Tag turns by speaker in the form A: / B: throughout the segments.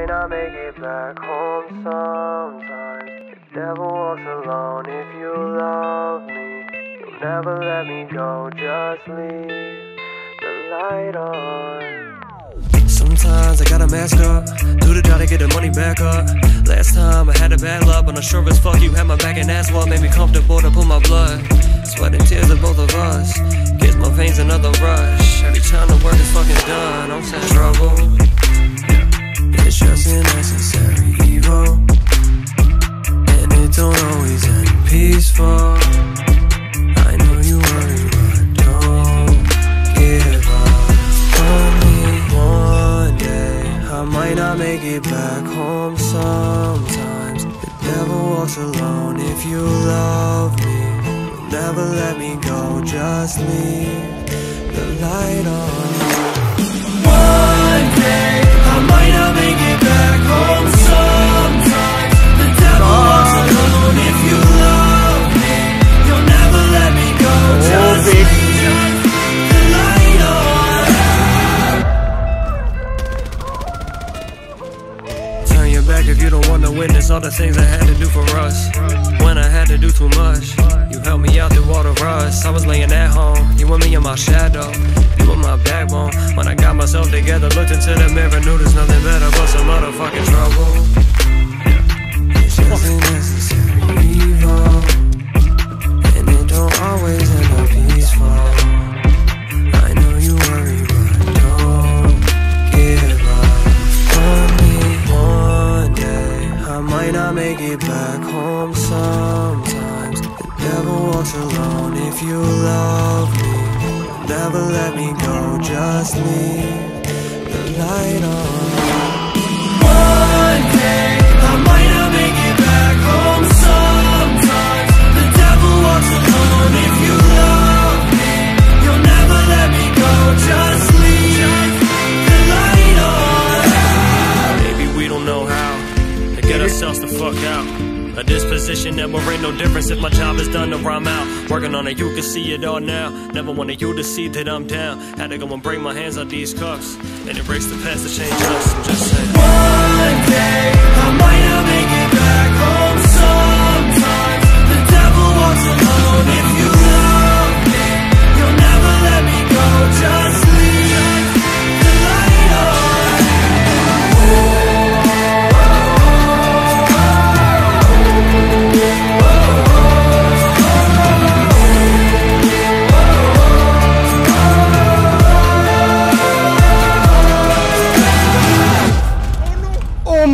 A: might not make it back home sometimes. The devil walks alone if you love me. You'll never let me go, just leave the light on.
B: Sometimes I gotta mask up, do the to get the money back up. Last time I had a bad luck, but I'm sure as fuck you had my back, and that's what made me comfortable to put my blood. Sweat and tears of both of us, gives my veins another rush. Every time the work is fucking done, I'm saying trouble. Just an necessary evil, and it don't always end peaceful. I know you worry, but don't give up on me. One day I might not make it back home. Sometimes the devil walks alone. If you love me, never let me go. Just leave the light on. Back if you don't want to witness all the things I had to do for us. When I had to do too much, you helped me out through all the rust. I was laying at home, you and me in my shadow. You were my backbone. When I got myself together, looked into the mirror, knew there's nothing better but some motherfucking trouble. It back home. Sometimes the devil walks alone. If you love me, never let me go. Just leave to ourselves the fuck out. A disposition that will ain't no difference if my job is done to rhyme out. Working on it, you can see it all now. Never wanted you to see that I'm down. Had to go and break my hands on these cuffs and erase the past to change us. I'm just saying. One day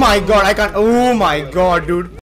C: my god, I can't. Oh my god, dude.